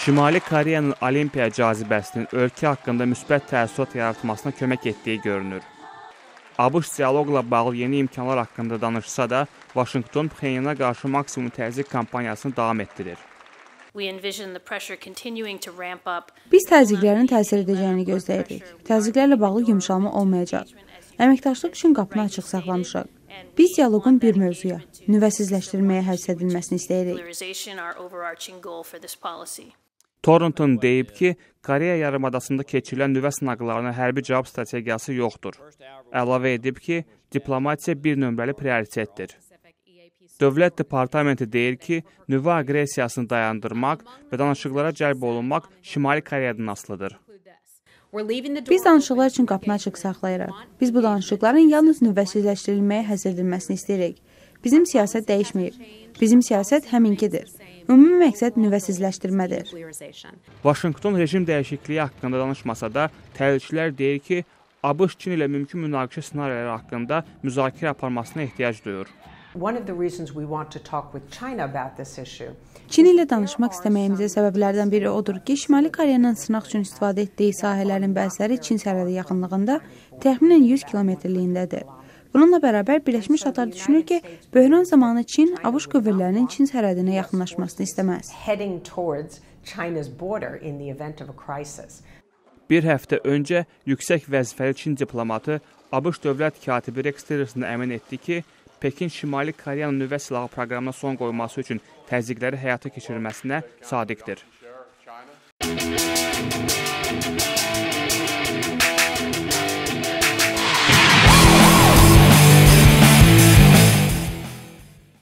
Şimali Koreyanın Olimpiya cazibəsinin ölkə haqqında müsbət təəssürat yaratmasına kömək etdiyi görünür. ABŞ dialoqla bağlı yeni imkanlar haqqında danışsa da, Vaşinqton Pxenyana qarşı maksimum təzyiq kampaniyasını davam etdirir. Biz təzyiqlərin təsir edəcəyini gözləyirik. Təzyiqlərlə bağlı yumşalma olmayacaq. Əməkdaşlıq üçün qapını açıq saxlamışıq. Biz dialoqun bir mövzuya, nüvəsizləşdirməyə həsr edilməsini istəyirik. Thornton deyib ki, Koreya yarımadasında keçirilən nüvə sınaqlarına hərbi cavab strategiyası yoxdur. Əlavə edib ki, diplomatiya bir nömrəli prioritetdir. Dövlət Departamenti deyir ki, nüvə aqressiyasını dayandırmaq və danışıqlara cəlb olunmaq Şimali Koreyadan asılıdır. Biz danışıqlar üçün qapını açıq saxlayırıq. Biz bu danışıqların yalnız nüvəsizləşdirilməyə həsr edilməsini istəyirik. Bizim siyasət dəyişməyib. Bizim siyasət həminkidir. Ümumi məqsəd nüvəsizləşdirmədir. Vaşinqton rejim dəyişikliyi haqqında danışmasa da, təhlilçilər deyir ki, ABŞ Çin ilə mümkün münaqişə ssenariləri haqqında müzakirə aparmasına ehtiyac duyur. Çin ilə danışmaq istəməyimizin səbəblərdən biri odur ki, Şimali Koreyanın sınaq üçün istifadə etdiyi sahələrin bəziləri Çin sərhədi yaxınlığında təxminən 100 kilometrliyindədir. Bununla bərabər Birləşmiş Ştatlar düşünür ki, böhran zamanı Çin ABŞ qüvvələrinin Çin sərhədinə yaxınlaşmasını istəməz. Bir həftə öncə yüksək vəzifəli Çin diplomatı ABŞ dövlət katibi Rex Tillerson əmin etdi ki, Pekin Şimali Koreyanın nüvə silahı proqramına son qoyması üçün təzyiqləri həyata keçirilməsinə sadiqdir.